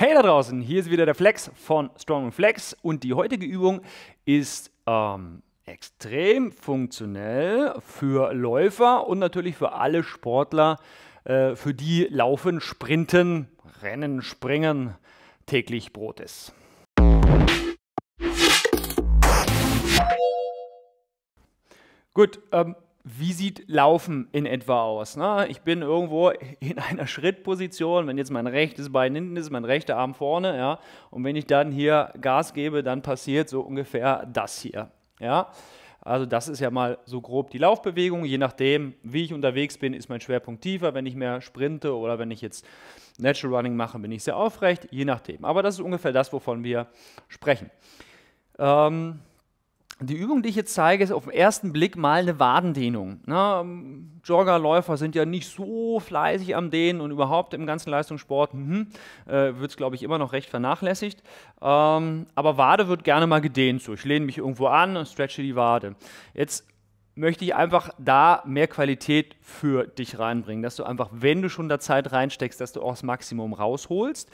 Hey da draußen, hier ist wieder der Flex von Strong Flex und die heutige Übung ist ähm, extrem funktionell für Läufer und natürlich für alle Sportler, äh, für die Laufen, Sprinten, Rennen, Springen täglich Brot ist. Gut, ähm, wie sieht Laufen in etwa aus? Ne? Ich bin irgendwo in einer Schrittposition, wenn jetzt mein rechtes Bein hinten ist, mein rechter Arm vorne, ja, und wenn ich dann hier Gas gebe, dann passiert so ungefähr das hier. Ja? Also das ist ja mal so grob die Laufbewegung. Je nachdem, wie ich unterwegs bin, ist mein Schwerpunkt tiefer. Wenn ich mehr sprinte oder wenn ich jetzt Natural Running mache, bin ich sehr aufrecht. Je nachdem. Aber das ist ungefähr das, wovon wir sprechen. Ähm, die Übung, die ich jetzt zeige, ist auf den ersten Blick mal eine Wadendehnung. Na, Jogger, Läufer sind ja nicht so fleißig am Dehnen und überhaupt im ganzen Leistungssport hm, äh, wird es, glaube ich, immer noch recht vernachlässigt. Ähm, aber Wade wird gerne mal gedehnt. So, ich lehne mich irgendwo an und stretche die Wade. Jetzt möchte ich einfach da mehr Qualität für dich reinbringen, dass du einfach, wenn du schon da Zeit reinsteckst, dass du auch das Maximum rausholst.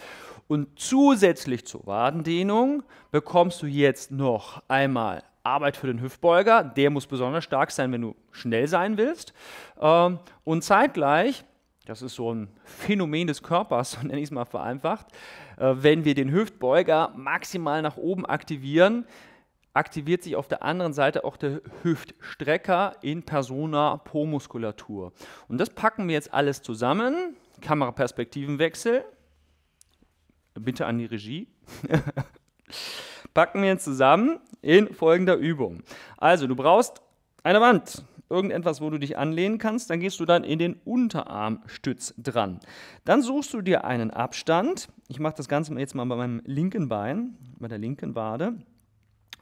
Und zusätzlich zur Wadendehnung bekommst du jetzt noch einmal Arbeit für den Hüftbeuger. Der muss besonders stark sein, wenn du schnell sein willst. Ähm, und zeitgleich, das ist so ein Phänomen des Körpers, so nenne ich es mal vereinfacht, äh, wenn wir den Hüftbeuger maximal nach oben aktivieren, aktiviert sich auf der anderen Seite auch der Hüftstrecker in Persona Po-Muskulatur. Und das packen wir jetzt alles zusammen. Kameraperspektivenwechsel. Bitte an die Regie. packen wir jetzt zusammen in folgender Übung. Also, du brauchst eine Wand, irgendetwas, wo du dich anlehnen kannst, dann gehst du dann in den Unterarmstütz dran. Dann suchst du dir einen Abstand. Ich mache das Ganze jetzt mal bei meinem linken Bein, bei der linken Wade.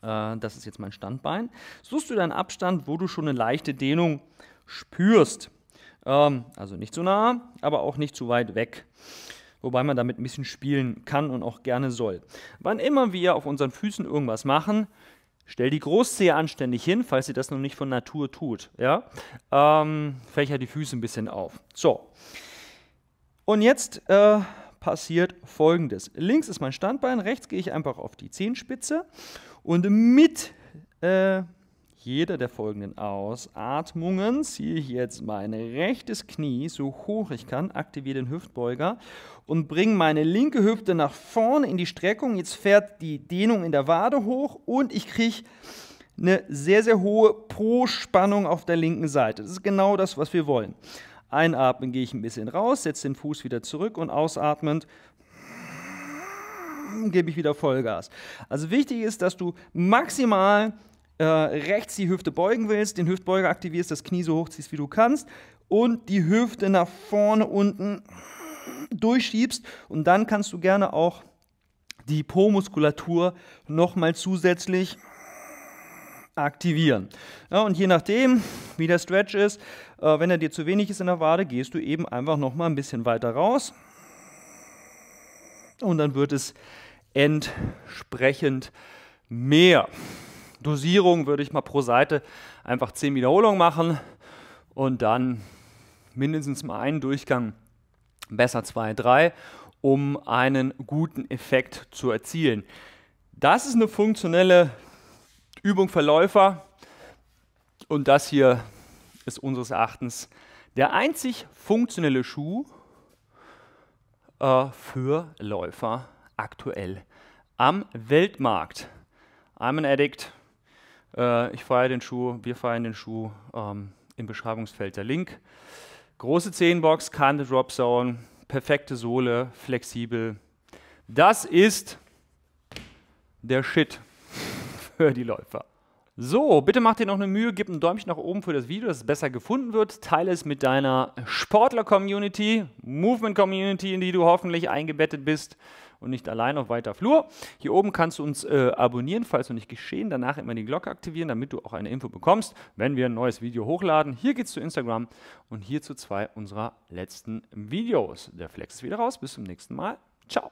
Äh, das ist jetzt mein Standbein. Suchst du deinen Abstand, wo du schon eine leichte Dehnung spürst. Ähm, also nicht zu nah, aber auch nicht zu weit weg wobei man damit ein bisschen spielen kann und auch gerne soll. Wann immer wir auf unseren Füßen irgendwas machen, stell die Großzehe anständig hin, falls ihr das noch nicht von Natur tut. Ja? Ähm, fächer die Füße ein bisschen auf. So. Und jetzt äh, passiert folgendes. Links ist mein Standbein, rechts gehe ich einfach auf die Zehenspitze und mit äh, jeder der folgenden Ausatmungen ziehe ich jetzt mein rechtes Knie so hoch ich kann, aktiviere den Hüftbeuger und bringe meine linke Hüfte nach vorne in die Streckung. Jetzt fährt die Dehnung in der Wade hoch und ich kriege eine sehr, sehr hohe Po-Spannung auf der linken Seite. Das ist genau das, was wir wollen. Einatmen gehe ich ein bisschen raus, setze den Fuß wieder zurück und ausatmend gebe ich wieder Vollgas. Also wichtig ist, dass du maximal äh, rechts die Hüfte beugen willst, den Hüftbeuger aktivierst, das Knie so hoch ziehst, wie du kannst und die Hüfte nach vorne unten durchschiebst und dann kannst du gerne auch die Po-Muskulatur nochmal zusätzlich aktivieren. Ja, und je nachdem, wie der Stretch ist, äh, wenn er dir zu wenig ist in der Wade, gehst du eben einfach nochmal ein bisschen weiter raus und dann wird es entsprechend mehr. Dosierung würde ich mal pro Seite einfach 10 Wiederholungen machen und dann mindestens mal einen Durchgang, besser zwei, drei, um einen guten Effekt zu erzielen. Das ist eine funktionelle Übung für Läufer und das hier ist unseres Erachtens der einzig funktionelle Schuh äh, für Läufer aktuell am Weltmarkt. I'm an addict. Äh, ich feiere den Schuh, wir feiern den Schuh. Ähm, Im Beschreibungsfeld der Link. Große Zehenbox, keine Drop Zone, perfekte Sohle, flexibel. Das ist der Shit für die Läufer. So, bitte mach dir noch eine Mühe, gib ein Däumchen nach oben für das Video, dass es besser gefunden wird. Teile es mit deiner Sportler-Community, Movement-Community, in die du hoffentlich eingebettet bist und nicht allein auf weiter Flur. Hier oben kannst du uns äh, abonnieren, falls noch nicht geschehen. Danach immer die Glocke aktivieren, damit du auch eine Info bekommst, wenn wir ein neues Video hochladen. Hier geht's zu Instagram und hier zu zwei unserer letzten Videos. Der Flex ist wieder raus. Bis zum nächsten Mal. Ciao.